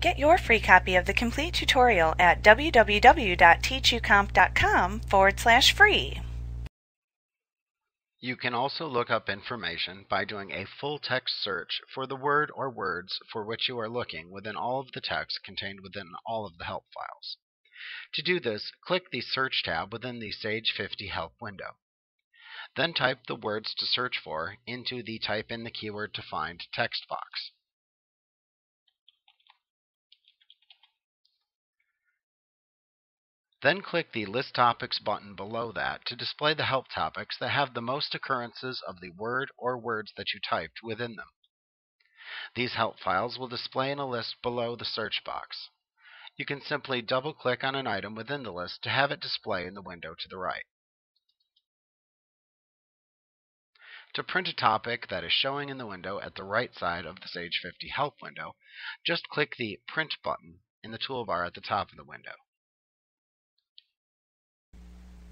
Get your free copy of the complete tutorial at www.teachucomp.com forward slash free. You can also look up information by doing a full text search for the word or words for which you are looking within all of the text contained within all of the help files. To do this, click the Search tab within the Sage 50 Help window. Then type the words to search for into the Type in the keyword to find text box. Then click the List Topics button below that to display the help topics that have the most occurrences of the word or words that you typed within them. These help files will display in a list below the search box. You can simply double-click on an item within the list to have it display in the window to the right. To print a topic that is showing in the window at the right side of the Sage 50 Help window, just click the Print button in the toolbar at the top of the window.